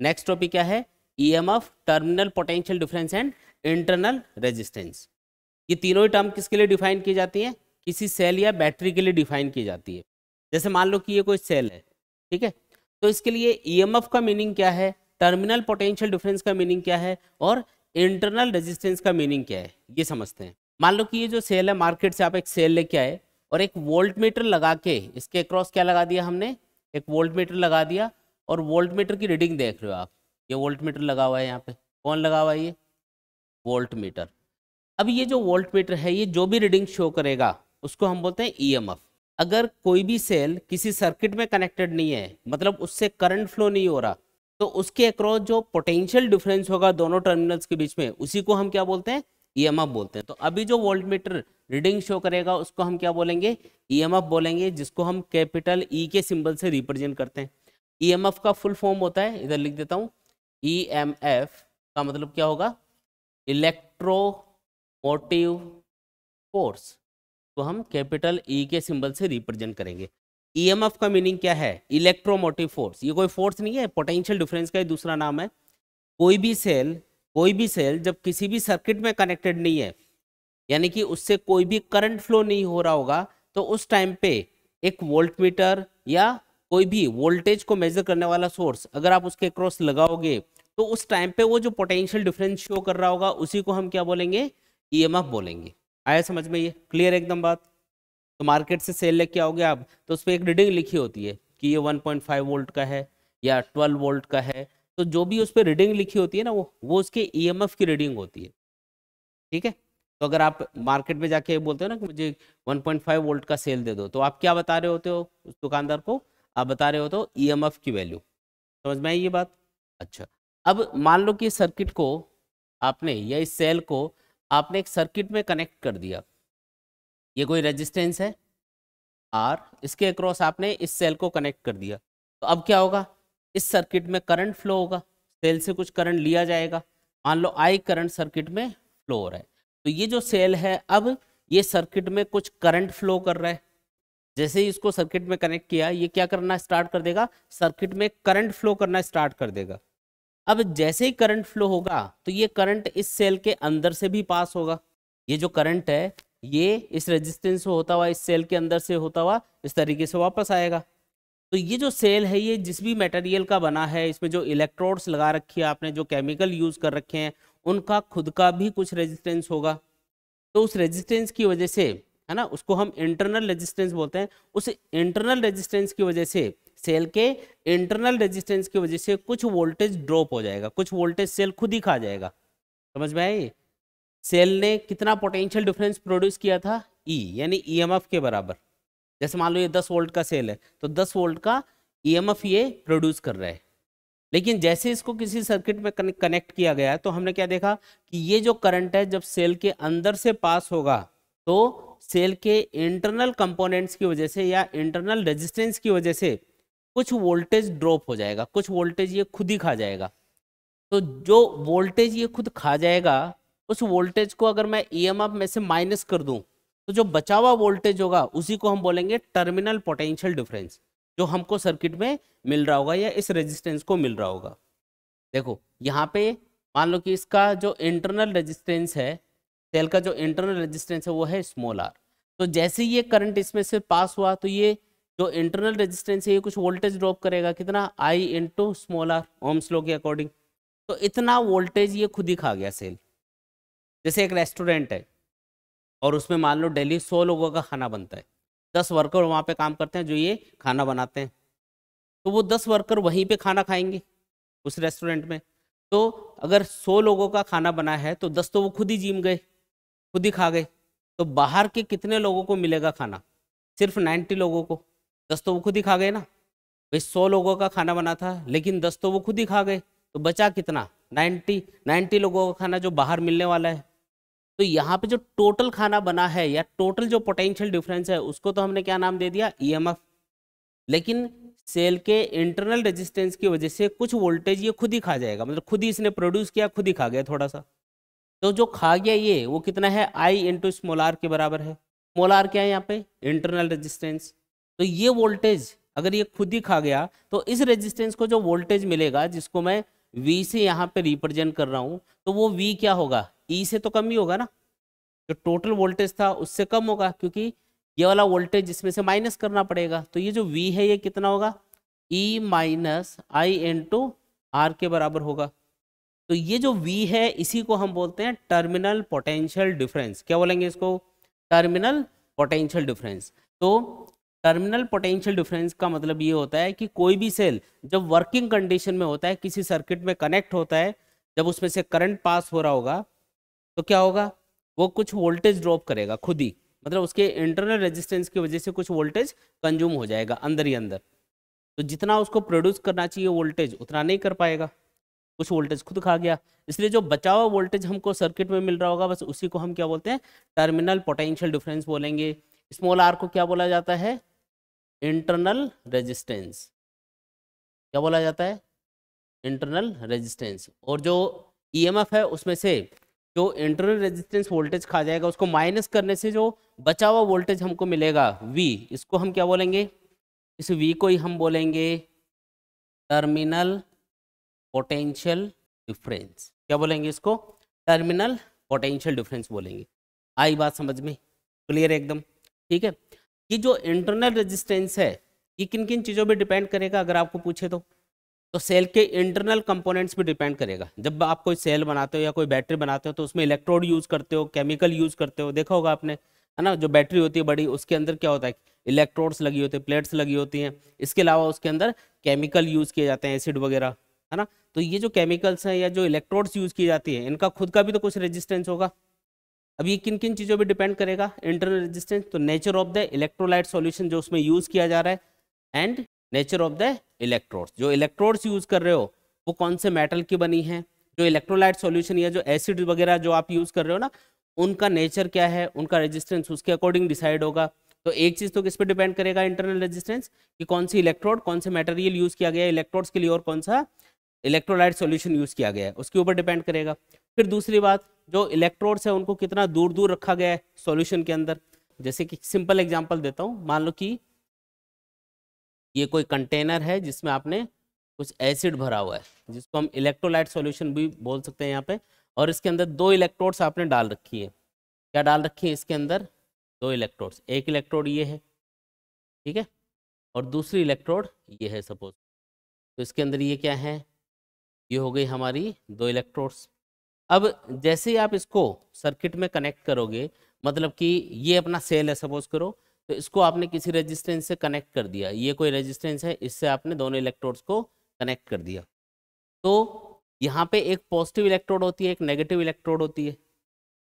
Next topic क्या है? EMF terminal potential difference and internal resistance ये तीनों ही टर्म किसके लिए डिफाइन की जाती है? किसी सेल या बैटरी के लिए डिफाइन की जाती है। जैसे मान लो कि ये कोई सेल है, ठीक है? तो इसके लिए ईएमएफ का मीनिंग क्या है? टर्मिनल पोटेंशियल डिफरेंस का मीनिंग क्या है? और इंटरनल रेजिस्टेंस का मीनिंग क्या है? ये समझते हैं। मान लो कि ये जो सेल है मार्केट से आप एक सेल लेके आए और एक वोल्ट मीटर लगा के, इसके क्रॉस क्या लगा दिया हमने? एक वोल्ट मीटर लगा दिया और वोल्ट मीटर की रीडिंग देख रहे हो आप। ये वोल्ट मीटर लगा हुआ है यहाँ पे। कौन लगा हुआ है ये? वोल्ट मीटर अब ये जो वोल्ट मीटर है, ये जो भी रीडिंग शो करेगा, उसको हम बोलते हैं ईएमएफ अगर कोई भी सेल किसी सर्किट में कनेक्टेड नहीं है मतलब उससे करंट फ्लो नहीं हो रहा तो उसके अक्रॉस जो पोटेंशियल डिफरेंस होगा दोनों टर्मिनल्स के बीच में, उसी को हम क्या बोलते हैं? ईएमएफ बोलते हैं। तो अभी जो वोल्ट मीटर रीडिंग शो करेगा, उसको हम क्या बोलेंगे? ईएमएफ बोलेंगे, जिसको हम कैपिटल ई e के सिंबल से रिप्रेजेंट करते हैं। ईएमएफ का फुल फॉर्म होता है, इधर लिख देता हूँ। ईएमएफ का मतलब क्या होगा? इलेक्ट्रोमोटिव फोर्स तो हम कैपिटल ई e के सिंबल से रिप्रेजेंट करेंगे। ईएमएफ का मीनिंग क्या है? इलेक्ट्रोमोटिव फोर्स ये कोई फोर्स नहीं है पोटेंशियल डिफरेंस का ही दूसरा नाम है। कोई भी सेल कोई भी सेल जब किसी भी सर्किट में कनेक्टेड नहीं है, यानी कि उससे कोई भी करंट फ्लो नहीं हो रहा होगा तो उस टाइम पे एक वोल्ट मीटर या कोई भी वोल्टेज को मेजर करने वाला सोर्स अगर आप उसके क्रॉस लगाओगे तो उस टाइम पे वो जो पोटेंशियल डिफरेंस शो कर रहा होगा, उसी को हम क्या बोलेंगे? ईएमएफ बोलेंगे। आया समझ में ये? क्लियर एकदम बात? तो मार्केट से सेल लेके आओगे आप तो उस पर एक रीडिंग लिखी होती है कि ये 1.5 वोल्ट का है, या 12 वोल्ट का है। तो जो भी उस पर रीडिंग लिखी होती है ना वो वो उसके ईएमएफ की रीडिंग होती है। ठीक है? तो अगर आप मार्केट में जाके बोलते हो ना कि मुझे 1.5 वोल्ट का सेल दे दो तो आप क्या बता रहे होते हो उस दुकानदार को? आप बता रहे हो ईएमएफ की वैल्यू समझ में आई ये बात? अच्छा। अब मान लो कि सर्किट को आपने या इस सेल को आपने एक सर्किट में कनेक्ट कर दिया। ये कोई रेजिस्टेंस है? आर इसके अक्रॉस आपने इस सेल को कनेक्ट कर दिया। तो अब क्या होगा? इस सर्किट में करंट फ्लो होगा। सेल से कुछ करंट लिया जाएगा। मान लो आई करंट सर्किट में फ्लो हो रहा है। तो ये जो सेल है, अब ये सर्किट में कुछ करंट फ्लो कर रहा है। जैसे ही इसको सर्किट में कनेक्ट किया, ये क्या करना स्टार्ट कर देगा? सर्किट में करंट फ्लो करना स्टार्ट कर देगा। अब जैसे ही करंट फ्लो होगा तो ये करंट इस सेल के अंदर से भी पास होगा। ये जो करंट है, ये इस रेजिस्टेंस से होता हुआ, इस सेल के अंदर से होता हुआ, इस तरीके से वापस आएगा। तो ये जो सेल है, ये जिस भी मटेरियल का बना है, इसमें जो इलेक्ट्रोड्स लगा रखी है आपने, जो केमिकल यूज़ कर रखे हैं, उनका खुद का भी कुछ रेजिस्टेंस होगा। तो उस रेजिस्टेंस की वजह से है ना? उसको हम इंटरनल रेजिस्टेंस बोलते हैं। उस इंटरनल रेजिस्टेंस की वजह से सेल के इंटरनल रेजिस्टेंस की वजह से कुछ वोल्टेज ड्रॉप हो जाएगा। कुछ वोल्टेज सेल खुद ही खा जाएगा। समझ में आई? सेल ने कितना पोटेंशियल डिफरेंस प्रोड्यूस किया था? ई e, यानी ईएमएफ e के बराबर। जैसे मान लो ये 10 वोल्ट का सेल है तो 10 वोल्ट का ईएमएफ e ये प्रोड्यूस कर रहा है। लेकिन जैसे इसको किसी सर्किट में कनेक्ट किया गया तो हमने क्या देखा कि ये जो करंट है जब सेल के अंदर से पास होगा तो सेल के इंटरनल कंपोनेंट्स की वजह से या इंटरनल रेजिस्टेंस की वजह से कुछ वोल्टेज ड्रॉप हो जाएगा, कुछ वोल्टेज ये खुद ही खा जाएगा। तो जो वोल्टेज ये खुद खा जाएगा, उस वोल्टेज को अगर मैं ई e में से माइनस कर दूँ तो जो बचा हुआ वोल्टेज होगा, उसी को हम बोलेंगे टर्मिनल पोटेंशियल डिफरेंस, जो हमको सर्किट में मिल रहा होगा या इस रेजिस्टेंस को मिल रहा होगा। देखो, यहाँ पे मान लो कि इसका जो इंटरनल रेजिस्टेंस है सेल का जो इंटरनल रेजिस्टेंस है वो है स्मॉल आर तो जैसे ये करंट इसमें से पास हुआ तो ये जो इंटरनल रेजिस्टेंस है, ये कुछ वोल्टेज ड्रॉप करेगा। कितना? I into small R Ohm's law के अकॉर्डिंग तो इतना वोल्टेज ये खुद ही खा गया सेल। जैसे एक रेस्टोरेंट है, और उसमें मान लो डेली सौ लोगों का खाना बनता है। दस वर्कर वहाँ पे काम करते हैं जो ये खाना बनाते हैं। तो वो दस वर्कर वहीं पे खाना खाएँगे, उस रेस्टोरेंट में। तो अगर सौ लोगों का खाना बना है तो दस तो वो खुद ही जीम गए। खुद ही खा गए। तो बाहर के कितने लोगों को मिलेगा खाना? सिर्फ़ नाइन्टी लोगों को। दस तो वो खुद ही खा गए ना। भाई, सौ लोगों का खाना बना था, लेकिन दस तो वो खुद ही खा गए। तो बचा कितना? नाइन्टी नाइन्टी लोगों का खाना जो बाहर मिलने वाला है। तो यहाँ पे जो टोटल खाना बना है या टोटल जो पोटेंशियल डिफरेंस है, उसको तो हमने क्या नाम दे दिया? ईएमएफ लेकिन सेल के इंटरनल रेजिस्टेंस की वजह से कुछ वोल्टेज ये खुद ही खा जाएगा। मतलब खुद ही इसने प्रोड्यूस किया, खुद ही खा गया थोड़ा सा। तो जो खा गया ये, वो कितना है? आई इंटू स्मोलार के बराबर है। स्मोलार क्या है यहाँ पे? इंटरनल रेजिस्टेंस तो ये वोल्टेज अगर ये खुद ही खा गया तो इस रेजिस्टेंस को जो वोल्टेज मिलेगा, जिसको मैं V से यहाँ पे रिप्रेजेंट कर रहा हूँ तो वो V क्या होगा? E से तो कम ही होगा ना। जो टोटल वोल्टेज था, उससे कम होगा, क्योंकि ये वाला वोल्टेज इसमें से माइनस करना पड़ेगा। तो ये जो V है, ये कितना होगा? E minus I into R के बराबर होगा। तो ये जो V है, इसी को हम बोलते हैं टर्मिनल पोटेंशियल डिफरेंस क्या बोलेंगे इसको? टर्मिनल पोटेंशियल डिफरेंस तो टर्मिनल पोटेंशियल डिफरेंस का मतलब ये होता है कि कोई भी सेल जब वर्किंग कंडीशन में होता है, किसी सर्किट में कनेक्ट होता है, जब उसमें से करंट पास हो रहा होगा तो क्या होगा? वो कुछ वोल्टेज ड्रॉप करेगा खुद ही। मतलब उसके इंटरनल रेजिस्टेंस की वजह से कुछ वोल्टेज कंज्यूम हो जाएगा अंदर ही अंदर। तो जितना उसको प्रोड्यूस करना चाहिए वोल्टेज उतना नहीं कर पाएगा। कुछ वोल्टेज खुद खा गया। इसलिए जो बचा हुआ वोल्टेज हमको सर्किट में मिल रहा होगा, बस उसी को हम क्या बोलते हैं? टर्मिनल पोटेंशियल डिफरेंस बोलेंगे। स्मॉल आर को क्या बोला जाता है? इंटरनल रेजिस्टेंस क्या बोला जाता है? इंटरनल रेजिस्टेंस और जो ईएमएफ है, उसमें से जो इंटरनल रेजिस्टेंस वोल्टेज खा जाएगा, उसको माइनस करने से जो बचा हुआ वोल्टेज हमको मिलेगा वी इसको हम क्या बोलेंगे? इस वी को ही हम बोलेंगे टर्मिनल पोटेंशियल डिफरेंस क्या बोलेंगे इसको? टर्मिनल पोटेंशियल डिफरेंस बोलेंगे। आई बात समझ में? क्लियर एकदम? ठीक है? ये जो इंटरनल रेजिस्टेंस है, ये किन किन चीज़ों पे डिपेंड करेगा अगर आपको पूछे तो? तो सेल के इंटरनल कंपोनेंट्स पे डिपेंड करेगा। जब आप कोई सेल बनाते हो या कोई बैटरी बनाते हो तो उसमें इलेक्ट्रोड यूज़ करते हो केमिकल यूज़ करते हो। देखा होगा आपने, है ना? जो बैटरी होती है बड़ी, उसके अंदर क्या होता है? इलेक्ट्रोड्स लगी होती है प्लेट्स लगी होती हैं। इसके अलावा उसके अंदर केमिकल यूज़ किए जाते हैं एसिड वगैरह, है ना? तो ये जो केमिकल्स हैं या जो इलेक्ट्रोड्स यूज़ की जाती है, इनका खुद का भी तो कुछ रेजिस्टेंस होगा। अब ये किन किन चीज़ों पे डिपेंड करेगा? इंटरनल रेजिस्टेंस तो nature of the electrolyte solution जो उसमें यूज़ किया जा रहा है and nature of the electrodes जो इलेक्ट्रोड्स यूज़ कर रहे हो, वो कौन से मेटल की बनी है? जो इलेक्ट्रोलाइट सॉल्यूशन या जो एसिड वगैरह जो आप यूज़ कर रहे हो ना, उनका नेचर क्या है? उनका रेजिस्टेंस उसके अकॉर्डिंग डिसाइड होगा। तो एक चीज़ तो किस पे डिपेंड करेगा इंटरनल रेजिस्टेंस कि कौन सी इलेक्ट्रोड कौन से मटेरियल यूज़ किया गया इलेक्ट्रोड्स के लिए और कौन सा इलेक्ट्रोलाइट सॉल्यूशन यूज़ किया गया है, उसके ऊपर डिपेंड करेगा। फिर दूसरी बात, जो इलेक्ट्रोड्स है, उनको कितना दूर दूर रखा गया है सॉल्यूशन के अंदर। जैसे कि सिंपल एग्जांपल देता हूँ, मान लो कि ये कोई कंटेनर है, जिसमें आपने कुछ एसिड भरा हुआ है, जिसको हम इलेक्ट्रोलाइट सॉल्यूशन भी बोल सकते हैं यहाँ पे, और इसके अंदर दो इलेक्ट्रोड्स आपने डाल रखी है। क्या डाल रखी है? इसके अंदर दो इलेक्ट्रोड्स, एक इलेक्ट्रोड ये है, ठीक है? और दूसरी इलेक्ट्रोड ये है, सपोज़। तो इसके अंदर ये क्या है? ये हो गई हमारी दो इलेक्ट्रोड्स अब जैसे ही आप इसको सर्किट में कनेक्ट करोगे मतलब कि ये अपना सेल है सपोज़ करो तो इसको आपने किसी रेजिस्टेंस से कनेक्ट कर दिया। ये कोई रेजिस्टेंस है, इससे आपने दोनों इलेक्ट्रोड्स को कनेक्ट कर दिया। तो यहाँ पे एक पॉजिटिव इलेक्ट्रोड होती है, एक नेगेटिव इलेक्ट्रोड होती है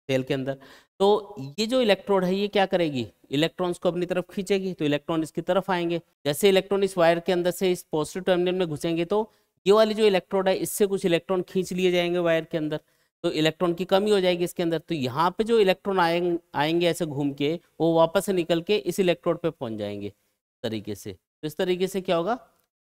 सेल के अंदर। तो ये जो इलेक्ट्रोड है, ये क्या करेगी? इलेक्ट्रॉन्स को अपनी तरफ़ खींचेगी तो इलेक्ट्रॉन इसकी तरफ़ आएँगे। जैसे इलेक्ट्रॉन इस वायर के अंदर से इस पॉजिटिव टर्मिनल में घुसेंगे तो ये वाली जो इलेक्ट्रोड है, इससे कुछ इलेक्ट्रॉन खींच लिए जाएँगे वायर के अंदर। तो इलेक्ट्रॉन की कमी हो जाएगी इसके अंदर। तो यहाँ पे जो इलेक्ट्रॉन आएँगे आएँगे ऐसे घूम के, वो वापस से निकल के इस इलेक्ट्रोड पे पहुँच जाएँगे तरीके से। तो इस तरीके से क्या होगा?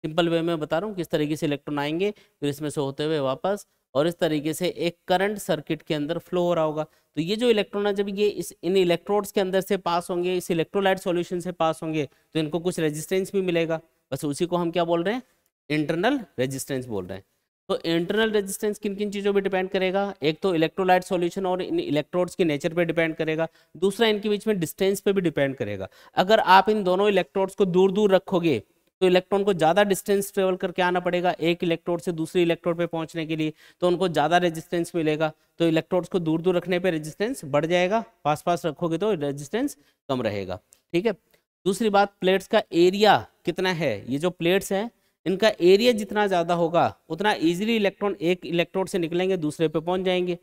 सिंपल वे में बता रहा हूँ, किस तरीके से इलेक्ट्रॉन आएँगे, फिर इसमें से होते हुए वापस, और इस तरीके से एक करंट सर्किट के अंदर फ्लो हो रहा होगा। तो ये जो इलेक्ट्रॉन है, जब ये इस, इन इलेक्ट्रोड्स के अंदर से पास होंगे, इस इलेक्ट्रोलाइट सॉल्यूशन से पास होंगे तो इनको कुछ रेजिस्टेंस भी मिलेगा। बस उसी को हम क्या बोल रहे हैं? इंटरनल रेजिस्टेंस बोल रहे हैं। तो इंटरनल रेजिस्टेंस किन किन चीज़ों पे डिपेंड करेगा? एक तो इलेक्ट्रोलाइट सॉल्यूशन और इन इलेक्ट्रोड्स के नेचर पे डिपेंड करेगा। दूसरा, इनके बीच में डिस्टेंस पे भी डिपेंड करेगा। अगर आप इन दोनों इलेक्ट्रोड्स को दूर दूर रखोगे तो इलेक्ट्रॉन को ज़्यादा डिस्टेंस ट्रेवल करके आना पड़ेगा एक इलेक्ट्रोड से दूसरे इलेक्ट्रोड पे पहुँचने के लिए तो उनको ज़्यादा रेजिस्टेंस मिलेगा। तो इलेक्ट्रोड्स को दूर दूर रखने पे रेजिस्टेंस बढ़ जाएगा पास पास रखोगे तो रेजिस्टेंस कम रहेगा। ठीक है? दूसरी बात, प्लेट्स का एरिया कितना है? ये जो प्लेट्स हैं इनका एरिया जितना ज़्यादा होगा, उतना ईजिली इलेक्ट्रॉन एक इलेक्ट्रोड से निकलेंगे, दूसरे पे पहुँच जाएँगे।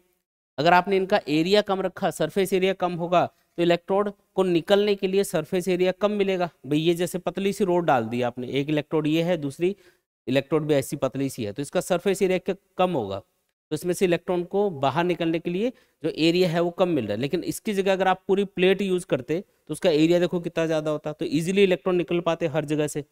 अगर आपने इनका एरिया कम रखा सरफेस एरिया कम होगा तो इलेक्ट्रोड को निकलने के लिए सरफेस एरिया कम मिलेगा। भाई, ये जैसे पतली सी रोड डाल दी आपने, एक इलेक्ट्रोड ये है, दूसरी इलेक्ट्रोड भी ऐसी पतली सी है तो इसका सरफेस एरिया कम होगा। तो इसमें से इलेक्ट्रॉन को बाहर निकलने के लिए जो एरिया है वो कम मिल रहा है, लेकिन इसकी जगह अगर आप पूरी प्लेट यूज़ करते तो उसका एरिया देखो कितना ज़्यादा होता तो ईजिली इलेक्ट्रॉन निकल पाते हर जगह से।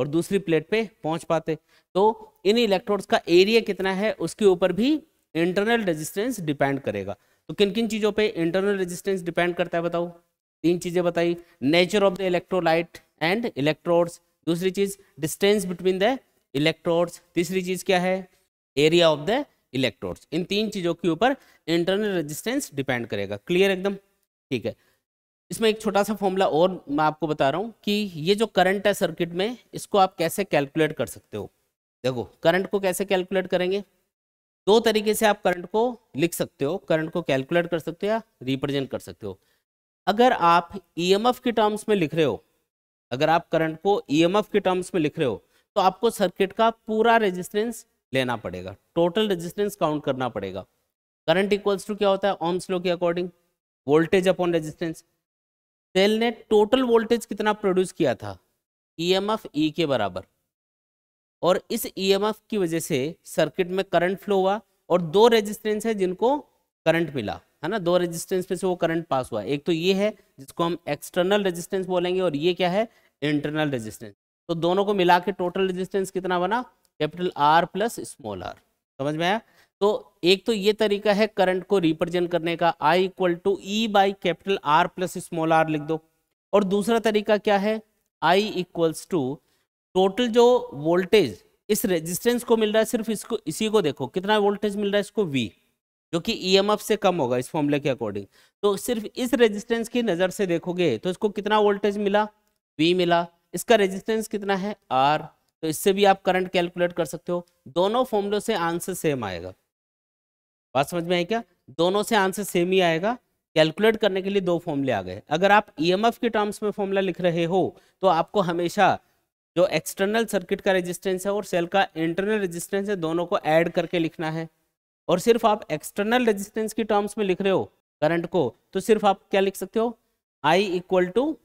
और दूसरी प्लेट पे पहुँच पाते। तो इन इलेक्ट्रोड्स का एरिया कितना है, उसके ऊपर भी इंटरनल रेजिस्टेंस डिपेंड करेगा। तो किन किन चीज़ों पे इंटरनल रेजिस्टेंस डिपेंड करता है बताओ? तीन चीज़ें बताई। Nature of the electrolyte and electrodes दूसरी चीज़ डिस्टेंस बिटवीन द इलेक्ट्रोड्स तीसरी चीज़ क्या है? एरिया ऑफ़ द इलेक्ट्रोड्स इन तीन चीज़ों के ऊपर इंटरनल रेजिस्टेंस डिपेंड करेगा। क्लियर एकदम? ठीक है। इसमें एक छोटा सा फॉर्मूला और मैं आपको बता रहा हूँ कि ये जो करंट है सर्किट में, इसको आप कैसे कैलकुलेट कर सकते हो? देखो, करंट को कैसे कैलकुलेट करेंगे? दो तरीके से आप करंट को लिख सकते हो, करंट को कैलकुलेट कर सकते हो या रिप्रेजेंट कर सकते हो। अगर आप ईएमएफ के टर्म्स में लिख रहे हो, अगर आप करंट को ईएमएफ के टर्म्स में लिख रहे हो तो आपको सर्किट का पूरा रेजिस्टेंस लेना पड़ेगा। टोटल रेजिस्टेंस काउंट करना पड़ेगा। करंट इक्वल्स टू क्या होता है? ओम्स लो के according voltage upon resistance cell ने टोटल वोल्टेज कितना प्रोड्यूस किया था? ई e के बराबर। और इस ईएमएफ e की वजह से सर्किट में करंट फ्लो हुआ और दो रेजिस्टेंस है जिनको करंट मिला, है ना? दो रेजिस्टेंस में से वो करंट पास हुआ। एक तो ये है जिसको हम एक्सटर्नल रेजिस्टेंस बोलेंगे और ये क्या है? Internal resistance. तो दोनों को मिला के टोटल रेजिस्टेंस कितना बना? Capital R plus small R समझ में आया? तो एक तो ये तरीका है करंट को रिप्रेजेंट करने का I equal to E by capital R plus small R लिख दो। और दूसरा तरीका क्या है? आई इक्वल्स टू टोटल जो वोल्टेज इस रेजिस्टेंस को मिल रहा है, सिर्फ़ इसको, इसी को देखो। कितना वोल्टेज मिल रहा है इसको? वी जो कि ईएमएफ से कम होगा इस फॉर्मूले के अकॉर्डिंग तो सिर्फ़ इस रेजिस्टेंस की नज़र से देखोगे तो इसको कितना वोल्टेज मिला? वी मिला। इसका रेजिस्टेंस कितना है? आर तो इससे भी आप करंट कैलकुलेट कर सकते हो। दोनों फॉर्मूलों से आंसर सेम आएगा। बात समझ में आई क्या? दोनों से आंसर सेम ही आएगा। कैलकुलेट करने के लिए दो फॉर्मूले आ गए। अगर आप ईएमएफ के टर्म्स में फॉर्मूला लिख रहे हो तो आपको हमेशा जो एक्सटर्नल सर्किट का रेजिस्टेंस है और सेल का इंटरनल रेजिस्टेंस है, दोनों को ऐड करके लिखना है। और सिर्फ़ आप एक्सटर्नल रेजिस्टेंस की टर्म्स में लिख रहे हो करंट को तो सिर्फ़ आप क्या लिख सकते हो? I equal to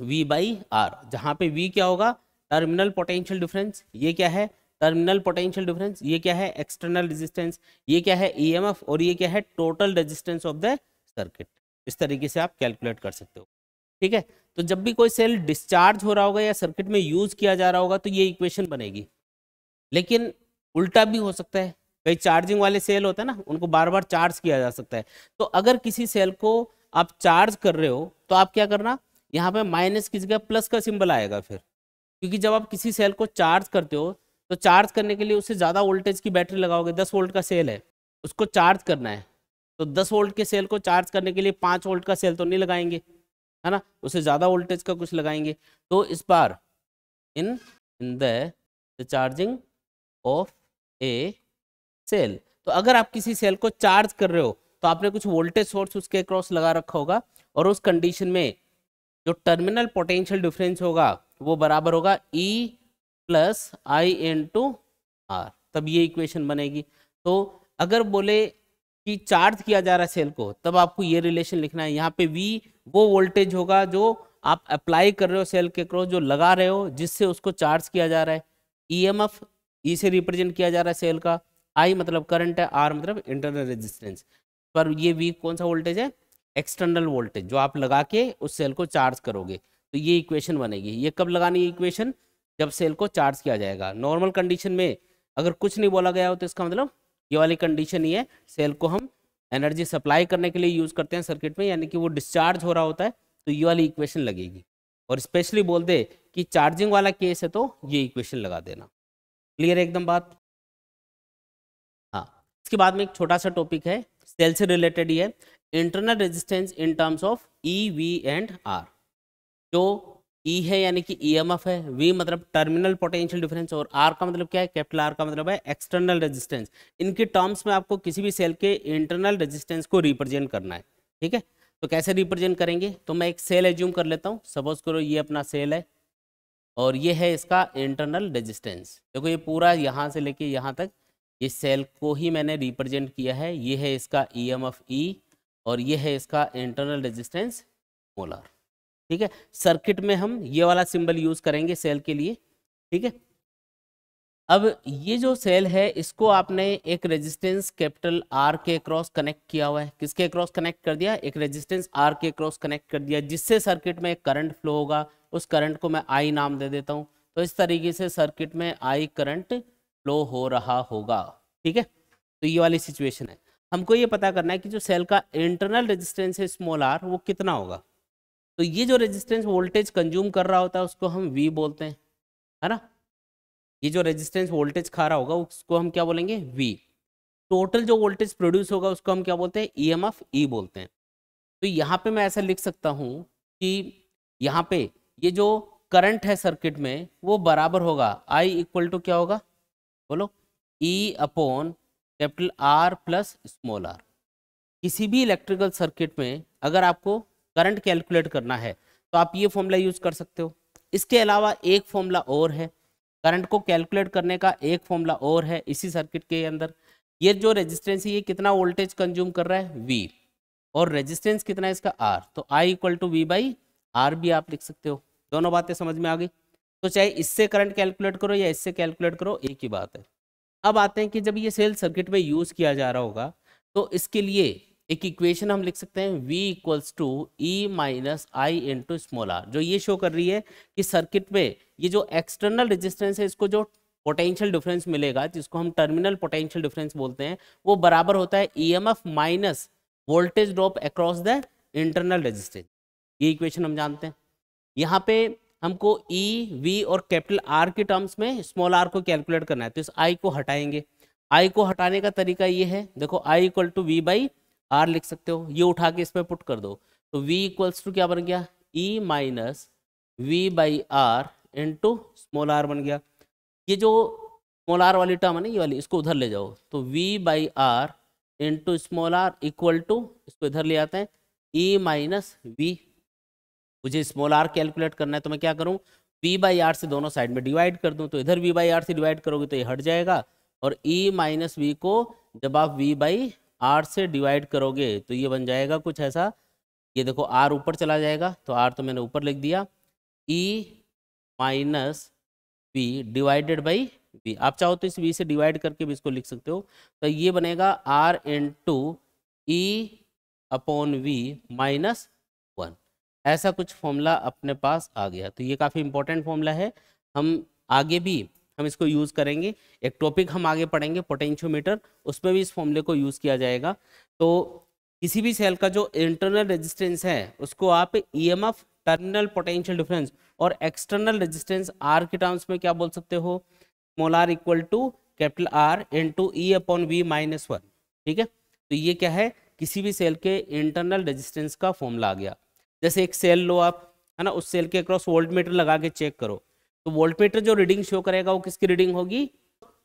V by R जहाँ पे वी क्या होगा? टर्मिनल पोटेंशियल डिफरेंस ये क्या है? टर्मिनल पोटेंशियल डिफरेंस, ये क्या है? एक्सटर्नल रेजिस्टेंस, ये क्या है? ईएमएफ और ये क्या है? Total resistance of the circuit. इस तरीके से आप कैलकुलेट कर सकते हो। ठीक है? तो जब भी कोई सेल डिस्चार्ज हो रहा होगा या सर्किट में यूज़ किया जा रहा होगा तो ये इक्वेशन बनेगी। लेकिन उल्टा भी हो सकता है। कई चार्जिंग वाले सेल होते हैं ना, उनको बार बार चार्ज किया जा सकता है। तो अगर किसी सेल को आप चार्ज कर रहे हो तो आप क्या करना? यहाँ पे माइनस की जगह प्लस का सिंबल आएगा फिर। क्योंकि जब आप किसी सेल को चार्ज करते हो तो चार्ज करने के लिए उससे ज़्यादा वोल्टेज की बैटरी लगाओगे, दस वोल्ट का सेल है, उसको चार्ज करना है। तो दस वोल्ट के सेल को चार्ज करने के लिए पाँच वोल्ट का सेल तो नहीं लगाएँगे, है ना? उसे ज़्यादा वोल्टेज का कुछ लगाएँगे। तो इस बार in in the charging of a cell. तो अगर आप किसी सेल को चार्ज कर रहे हो तो आपने कुछ वोल्टेज सोर्स उसके क्रॉस लगा रखा होगा और उस कंडीशन में जो टर्मिनल पोटेंशियल डिफरेंस होगा, वो बराबर होगा E plus I into R, तब ये इक्वेशन बनेगी। तो अगर बोले कि चार्ज किया जा रहा है सेल को, तब आपको ये रिलेशन लिखना है। यहाँ पे वी वो वोल्टेज होगा जो आप अप्लाई कर रहे हो सेल के क्रॉस जो लगा रहे हो, जिससे उसको चार्ज किया जा रहा है। ई एम एफ़ ई से रिप्रेजेंट किया जा रहा है सेल का। आई मतलब करंट है आर मतलब इंटरनल रेजिस्टेंस पर ये वी कौन सा वोल्टेज है? एक्सटर्नल वोल्टेज जो आप लगा के उस सेल को चार्ज करोगे। तो ये इक्वेशन बनेगी। ये कब लगानी है इक्वेशन? जब सेल को चार्ज किया जाएगा। नॉर्मल कंडीशन में अगर कुछ नहीं बोला गया हो तो इसका मतलब ये वाली कंडीशन ही है। सेल को हम एनर्जी सप्लाई करने के लिए यूज़ करते हैं सर्किट में, यानी कि वो डिस्चार्ज हो रहा होता है तो ये वाली इक्वेशन लगेगी। और स्पेशली बोल दे कि चार्जिंग वाला केस है तो ये इक्वेशन लगा देना। क्लियर है एकदम बात? हाँ। इसके बाद में एक छोटा सा टॉपिक है सेल से रिलेटेड ही है। Internal resistance in terms of E V and R जो ई e है यानी कि एफ़ है। वी मतलब टर्मिनल पोटेंशियल डिफरेंस और आर का मतलब क्या है? कैपिटल आर का मतलब है एक्सटर्नल रेजिस्टेंस इनके टर्म्स में आपको किसी भी सेल के इंटरनल रेजिस्टेंस को रिप्रेजेंट करना है। ठीक है? तो कैसे रिप्रेजेंट करेंगे? तो मैं एक सेल एज्यूम कर लेता हूँ। सपोज़ करो ये अपना सेल है और ये है इसका इंटरनल रेजिस्टेंस देखो ये पूरा यहाँ से लेके यहाँ तक ये सेल को ही मैंने रिप्रेजेंट किया है। ये है इसका ई एफ़ ई और ये है इसका इंटरनल रेजिस्टेंस मोलर ठीक है? सर्किट में हम ये वाला सिंबल यूज़ करेंगे सेल के लिए, ठीक है? अब ये जो सेल है, इसको आपने एक रेजिस्टेंस कैपिटल आर के क्रॉस कनेक्ट किया हुआ है। किसके क्रॉस कनेक्ट कर दिया? एक रेजिस्टेंस आर के क्रॉस कनेक्ट कर दिया, जिससे सर्किट में करंट फ्लो होगा। उस करंट को मैं आई नाम दे देता हूँ। तो इस तरीके से सर्किट में आई करंट फ्लो हो रहा होगा, ठीक है? तो ये वाली सिचुएशन है। हमको ये पता करना है कि जो सेल का इंटरनल रेजिस्टेंस है स्मॉल आर वो कितना होगा? तो ये जो रेजिस्टेंस वोल्टेज कंज्यूम कर रहा होता है, उसको हम वी बोलते हैं, है ना? ये जो रेजिस्टेंस वोल्टेज खा रहा होगा, उसको हम क्या बोलेंगे? वी टोटल जो वोल्टेज प्रोड्यूस होगा, उसको हम क्या बोलते हैं? ई एम एफ़ ई बोलते हैं। तो यहाँ पे मैं ऐसा लिख सकता हूँ कि यहाँ पे ये जो करंट है सर्किट में, वो बराबर होगा। आई इक्वल टू क्या होगा? बोलो E upon capital R plus small R किसी भी इलेक्ट्रिकल सर्किट में अगर आपको करंट कैलकुलेट करना है तो आप ये फॉर्मूला यूज़ कर सकते हो। इसके अलावा एक फॉर्मूला और है, करंट को कैलकुलेट करने का एक फॉर्मूला और है इसी सर्किट के अंदर। ये जो रेजिस्टेंस है, ये कितना वोल्टेज कंज्यूम कर रहा है? वी और रेजिस्टेंस कितना है इसका? आर तो I equal to V by R भी आप लिख सकते हो। दोनों बातें समझ में आ गई? तो चाहे इससे करंट कैलकुलेट करो या इससे कैलकुलेट करो, एक ही बात है। अब आते हैं कि जब ये सेल सर्किट में यूज़ किया जा रहा होगा तो इसके लिए एक इक्वेशन हम लिख सकते हैं v equals to E minus I into small R जो ये शो कर रही है कि सर्किट में ये जो एक्सटर्नल रेजिस्टेंस है इसको जो पोटेंशियल डिफरेंस मिलेगा जिसको हम टर्मिनल पोटेंशियल डिफरेंस बोलते हैं वो बराबर होता है E M F minus voltage drop across the internal resistance ये इक्वेशन हम जानते हैं। यहाँ पे हमको ई e, वी और कैपिटल आर के टर्म्स में स्मॉल आर को कैलकुलेट करना है तो इस आई को हटाएँगे। आई को हटाने का तरीका ये है देखो I equal to V by R लिख सकते हो, ये उठा के इसमें पुट कर दो। तो वी इक्वल्स टू क्या बन गया? E minus V by R into small R बन गया। ये जो स्मॉल आर वाली टर्म है ना, ये वाली, इसको उधर ले जाओ। तो V by R into small R equal to इसको इधर ले आते हैं ई माइनस वी मुझे स्मॉल आर कैलकुलेट करना है तो मैं क्या करूँ? वी बाई आर से दोनों साइड में डिवाइड कर दूँ तो इधर वी बाई आर से डिवाइड करोगे तो ये हट जाएगा। और ई माइनस वी को जब आप वी बाई आर से डिवाइड करोगे तो ये बन जाएगा कुछ ऐसा, ये देखो आर ऊपर चला जाएगा तो आर तो मैंने ऊपर लिख दिया E minus V divided by B आप चाहो तो इस वी से डिवाइड करके भी इसको लिख सकते हो तो ये बनेगा R into E upon V minus one ऐसा कुछ फॉर्मूला अपने पास आ गया तो ये काफ़ी इंपॉर्टेंट फॉर्मूला है। हम आगे भी हम इसको यूज़ करेंगे। एक टॉपिक हम आगे पढ़ेंगे पोटेंशियोमीटर उसमें भी इस फॉर्मूले को यूज़ किया जाएगा। तो किसी भी सेल का जो इंटरनल रेजिस्टेंस है, उसको आप ईएमएफ टर्मिनल पोटेंशियल डिफरेंस और एक्सटर्नल रेजिस्टेंस आर के टर्म्स में क्या बोल सकते हो? Small R equal to capital R into E upon V minus one ठीक है? तो ये क्या है? किसी भी सेल के इंटरनल रेजिस्टेंस का फॉर्मूला आ गया। जैसे एक सेल लो आप, है ना? उस सेल के अक्रॉस वोल्ट मीटर लगा के चेक करो। तो वोल्ट मीटर जो रीडिंग शो करेगा वो किसकी रीडिंग होगी?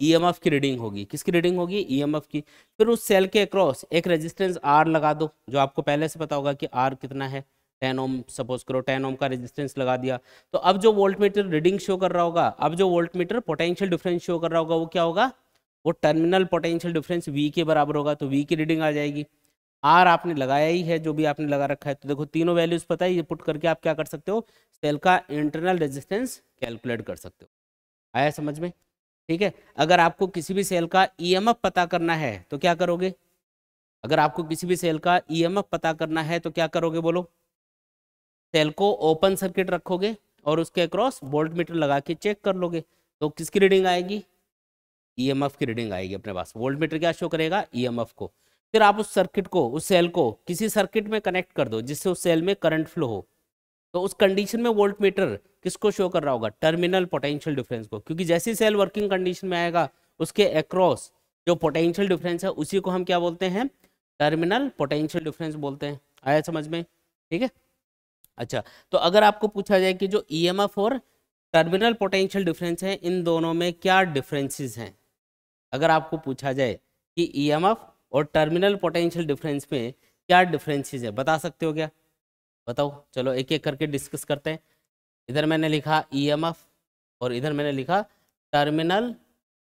ईएमएफ की रीडिंग होगी। किसकी रीडिंग होगी? ईएमएफ की। फिर उस सेल के अक्रॉस एक रेजिस्टेंस आर लगा दो, जो आपको पहले से पता होगा कि आर कितना है। टेन ओम सपोज़ करो टेन ओम का रेजिस्टेंस लगा दिया। तो अब जो वोल्ट मीटर रीडिंग शो कर रहा होगा, अब जो volt meter potential difference show कर रहा होगा, वो क्या होगा? वो टर्मिनल पोटेंशियल डिफरेंस वी के बराबर होगा तो वी की रीडिंग आ जाएगी। आर आपने लगाया ही है, जो भी आपने लगा रखा है। तो देखो, तीनों वैल्यूज़ पता है, ये पुट करके आप क्या कर सकते हो? सेल का इंटरनल रेजिस्टेंस कैलकुलेट कर सकते हो। आया समझ में? ठीक है? अगर आपको किसी भी सेल का ईएमएफ पता करना है तो क्या करोगे? अगर आपको किसी भी सेल का ईएमएफ पता करना है तो क्या करोगे बोलो? सेल को ओपन सर्किट रखोगे और उसके अक्रॉस वोल्ट मीटर लगा के चेक कर लोगे। तो किसकी रीडिंग आएगी? ईएमएफ की रीडिंग आएगी अपने पास। वोल्ट मीटर क्या शो करेगा? ईएमएफ को। फिर आप उस सर्किट को, उस सेल को किसी सर्किट में कनेक्ट कर दो, जिससे उस सेल में करंट फ्लो हो। तो उस कंडीशन में वोल्ट मीटर किसको शो कर रहा होगा? टर्मिनल पोटेंशियल डिफरेंस को। क्योंकि जैसी सेल वर्किंग कंडीशन में आएगा, उसके अक्रॉस जो पोटेंशियल डिफरेंस है, उसी को हम क्या बोलते हैं? टर्मिनल पोटेंशियल डिफरेंस बोलते हैं। आया समझ में? ठीक है? अच्छा तो अगर आपको पूछा जाए कि जो ई e और टर्मिनल पोटेंशियल डिफरेंस है, इन दोनों में क्या डिफरेंसेस हैं? अगर आपको पूछा जाए कि ई e और टर्मिनल पोटेंशियल डिफरेंस में क्या डिफरेंसेस है? बता सकते हो क्या? बताओ। चलो एक एक करके डिस्कस करते हैं। इधर मैंने लिखा ई e और इधर मैंने लिखा टर्मिनल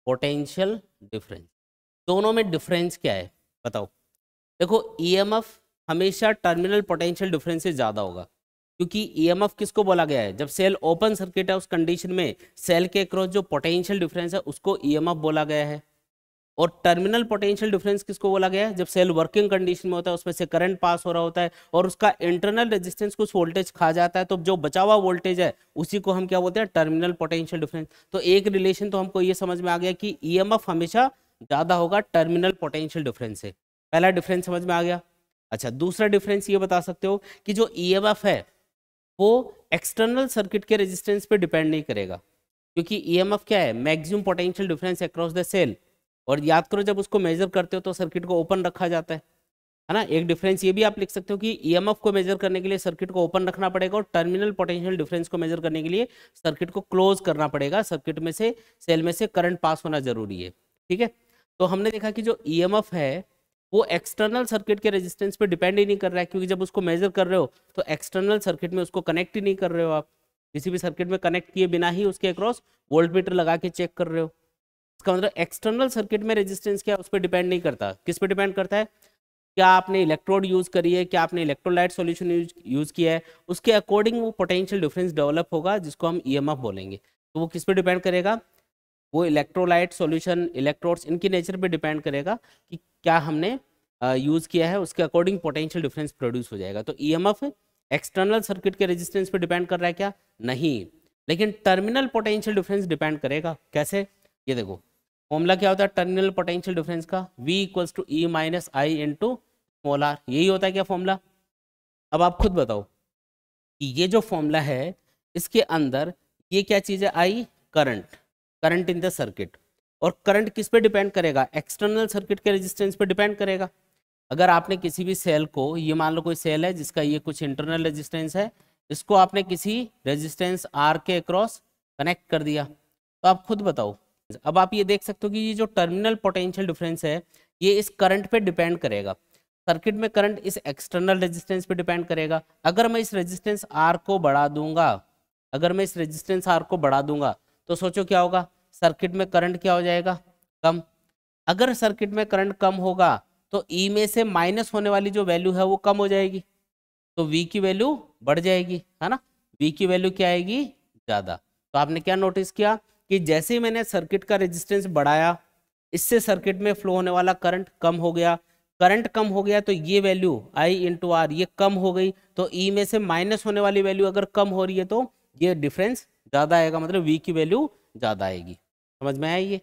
पोटेंशियल डिफरेंस दोनों में डिफरेंस क्या है? बताओ। देखो ईएमएफ हमेशा टर्मिनल पोटेंशियल डिफरेंस से ज़्यादा होगा। क्योंकि ईएमएफ e किसको बोला गया है? जब सेल ओपन सर्किट है, उस कंडीशन में सेल के क्रॉस जो पोटेंशियल डिफरेंस है, उसको ईएमएफ e बोला गया है। और टर्मिनल पोटेंशियल डिफरेंस किसको बोला गया है? जब सेल वर्किंग कंडीशन में होता है, उसमें से करंट पास हो रहा होता है और उसका इंटरनल रेजिस्टेंस कुछ वोल्टेज खा जाता है तो जो बचा हुआ वोल्टेज है, उसी को हम क्या बोलते हैं? टर्मिनल पोटेंशियल डिफरेंस तो एक रिलेशन तो हमको ये समझ में आ गया कि ई हमेशा ज़्यादा होगा टर्मिनल पोटेंशियल डिफरेंस से। पहला डिफरेंस समझ में आ गया। अच्छा दूसरा डिफरेंस ये बता सकते हो कि जो ईएमएफ है, वो एक्सटर्नल सर्किट के रेजिस्टेंस पे डिपेंड नहीं करेगा। क्योंकि ईएमएफ क्या है? Maximum potential difference across the cell और याद करो, जब उसको मेजर करते हो तो सर्किट को ओपन रखा जाता है है ना? एक डिफरेंस ये भी आप लिख सकते हो कि ईएमएफ को मेजर करने के लिए सर्किट को ओपन रखना पड़ेगा और टर्मिनल पोटेंशियल डिफरेंस को मेजर करने के लिए सर्किट को क्लोज करना पड़ेगा। सर्किट में से सेल में से करंट पास होना ज़रूरी है, ठीक है? तो हमने देखा कि जो ईएमएफ है, वो एक्सटर्नल सर्किट के रेजिस्टेंस पे डिपेंड ही नहीं कर रहा है, क्योंकि जब उसको मेजर कर रहे हो तो एक्सटर्नल सर्किट में उसको कनेक्ट ही नहीं कर रहे हो आप। किसी भी सर्किट में कनेक्ट किए बिना ही उसके अक्रॉस वोल्ट लगा के चेक कर रहे हो। इसका मतलब एक्सटर्नल सर्किट में रेजिस्टेंस क्या है, उस पर डिपेंड नहीं करता। किस पर डिपेंड करता है? क्या आपने इलेक्ट्रोड यूज़ करी है? क्या आपने इलेक्ट्रोलाइट सॉल्यूशन यूज़ यूज़ किया है? उसके अकॉर्डिंग वो पोटेंशियल डिफरेंस डेवलप होगा, जिसको हम ईएमएफ बोलेंगे। तो वो किस पे डिपेंड करेगा? वो इलेक्ट्रोलाइट सॉल्यूशन इलेक्ट्रोड्स इनकी नेचर पे डिपेंड करेगा कि क्या हमने यूज़ किया है, उसके अकॉर्डिंग पोटेंशियल डिफरेंस प्रोड्यूस हो जाएगा। तो ईएमएफ एक्सटर्नल सर्किट के रेजिस्टेंस पे डिपेंड कर रहा है क्या? नहीं। लेकिन टर्मिनल पोटेंशियल डिफरेंस डिपेंड करेगा। कैसे? ये देखो। फॉर्मूला क्या होता है? टर्मिनल पोटेंशियल डिफरेंस का V equals to E minus I into small R यही होता है क्या फॉर्मूला? अब आप खुद बताओ कि ये जो फॉर्मूला है, इसके अंदर ये क्या चीज़ है? I current current in the circuit और करंट किस पे डिपेंड करेगा? एक्सटर्नल सर्किट के रेजिस्टेंस पे डिपेंड करेगा। अगर आपने किसी भी सेल को, ये मान लो कोई सेल है जिसका ये कुछ इंटरनल रेजिस्टेंस है, इसको आपने किसी रेजिस्टेंस आर के अक्रॉस कनेक्ट कर दिया। तो आप खुद बताओ अब आप ये देख सकते हो कि ये जो टर्मिनल पोटेंशियल डिफरेंस है, ये इस करंट पे डिपेंड करेगा। सर्किट में करंट इस एक्सटर्नल रेजिस्टेंस पे डिपेंड करेगा। अगर मैं इस रेजिस्टेंस आर को बढ़ा दूँगा, अगर मैं इस रेजिस्टेंस आर को बढ़ा दूँगा तो सोचो क्या होगा? सर्किट में करंट क्या हो जाएगा? कम। अगर सर्किट में करंट कम होगा तो ई e में से माइनस होने वाली जो वैल्यू है वो कम हो जाएगी। तो वी की वैल्यू बढ़ जाएगी, है ना? वी की वैल्यू क्या आएगी? ज़्यादा। तो आपने क्या नोटिस किया? कि जैसे ही मैंने सर्किट का रेजिस्टेंस बढ़ाया, इससे सर्किट में फ्लो होने वाला करंट कम हो गया। करंट कम हो गया तो ये वैल्यू आई इंटू आर ये कम हो गई। तो ई e में से माइनस होने वाली वैल्यू अगर कम हो रही है तो ये डिफरेंस ज़्यादा आएगा मतलब वी की वैल्यू ज़्यादा आएगी। समझ में आई ये?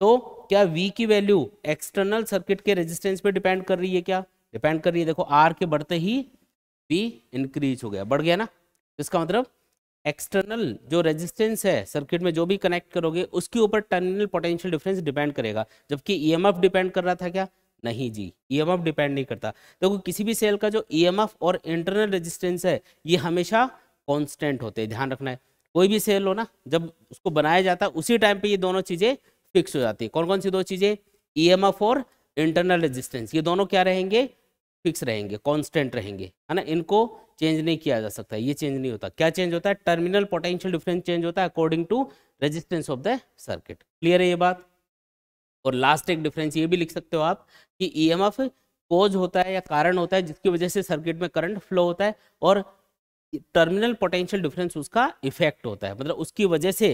तो क्या V की वैल्यू एक्सटर्नल सर्किट के रेजिस्टेंस पे डिपेंड कर रही है क्या? डिपेंड कर रही है। देखो R के बढ़ते ही V इंक्रीज हो गया। बढ़ गया ना? इसका मतलब एक्सटर्नल जो रेजिस्टेंस है सर्किट में जो भी कनेक्ट करोगे, उसके ऊपर टर्मिनल पोटेंशियल डिफरेंस डिपेंड करेगा। जबकि ईएमएफ e डिपेंड कर रहा था क्या? नहीं जी ईएमएफ e डिपेंड नहीं करता। देखो तो किसी भी सेल का जो ईएमएफ e और इंटरनल रेजिस्टेंस है, ये हमेशा कांस्टेंट होते हैं। ध्यान रखना है, कोई भी सेल हो ना, जब उसको बनाया जाता है, उसी टाइम पे ये दोनों चीज़ें फिक्स हो जाती है। कौन कौन सी दो चीज़ें? ईएमएफ और इंटरनल रेजिस्टेंस ये दोनों क्या रहेंगे? फिक्स रहेंगे कांस्टेंट रहेंगे। है ना? इनको चेंज नहीं किया जा सकता, ये चेंज नहीं होता। क्या चेंज होता है? टर्मिनल पोटेंशियल डिफरेंस चेंज होता है according to resistance of the circuit clear है ये बात? और लास्ट एक डिफरेंस ये भी लिख सकते हो आप कि ईएमएफ कोज होता है या कारण होता है, जिसकी वजह से सर्किट में करंट फ्लो होता है और टर्मिनल पोटेंशियल डिफरेंस उसका इफ़ेक्ट होता है। मतलब उसकी वजह से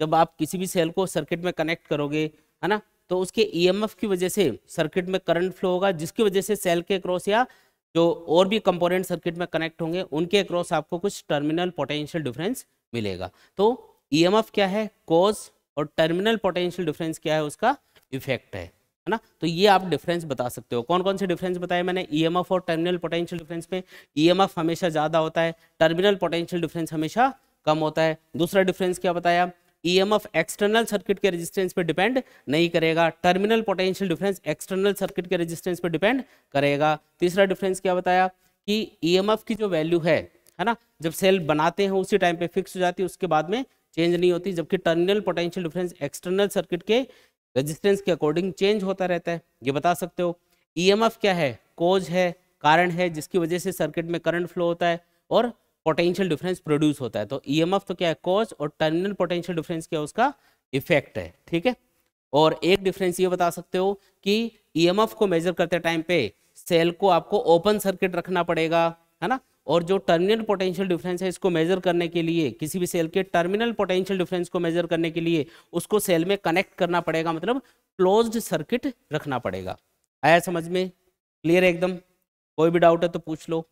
जब आप किसी भी सेल को सर्किट में कनेक्ट करोगे, है ना? तो उसके ईएमएफ e की वजह से सर्किट में करंट फ्लो होगा, जिसकी वजह से सेल के क्रॉस या जो और भी कंपोनेंट सर्किट में कनेक्ट होंगे, उनके क्रॉस आपको कुछ टर्मिनल पोटेंशियल डिफरेंस मिलेगा। तो ईएमएफ e क्या है? कोज और टर्मिनल पोटेंशियल डिफरेंस क्या है उसका? इफ़ेक्ट है है ना? तो ये आप डिफरेंस बता सकते हो। कौन कौन से डिफरेंस बताए मैंने? ईएमएफ और टर्मिनल पोटेंशियल डिफरेंस में ईएमएफ हमेशा ज़्यादा होता है टर्मिनल पोटेंशियल डिफरेंस हमेशा कम होता है। दूसरा डिफरेंस क्या बताया? ईएमएफ एक्सटर्नल सर्किट के रेजिस्टेंस पे डिपेंड नहीं करेगा। Terminal potential difference external circuit के रेजिस्टेंस पे डिपेंड करेगा। तीसरा डिफरेंस क्या बताया? कि ईएमएफ की जो वैल्यू है है ना, जब सेल बनाते हैं उसी टाइम पे फिक्स हो जाती है, उसके बाद में चेंज नहीं होती, जबकि terminal potential difference external circuit के रेजिस्टेंस के अकॉर्डिंग चेंज होता रहता है। ये बता सकते हो। ईएमएफ क्या है? कोज है, कारण है, जिसकी वजह से सर्किट में करंट फ्लो होता है और पोटेंशियल डिफरेंस प्रोड्यूस होता है। तो ईएमएफ e तो क्या है? कॉज और टर्मिनल पोटेंशियल डिफरेंस क्या उसका इफ़ेक्ट है। ठीक है? और एक डिफरेंस ये बता सकते हो कि ईएमएफ e को मेजर करते टाइम पे सेल को आपको ओपन सर्किट रखना पड़ेगा, है ना? और जो टर्मिनल पोटेंशियल डिफरेंस है, इसको मेजर करने के लिए, किसी भी सेल के टर्मिनल पोटेंशियल डिफरेंस को मेजर करने के लिए, उसको सेल में कनेक्ट करना पड़ेगा। मतलब क्लोज्ड सर्किट रखना पड़ेगा। आया समझ में? क्लियर है एकदम? कोई भी डाउट है तो पूछ लो।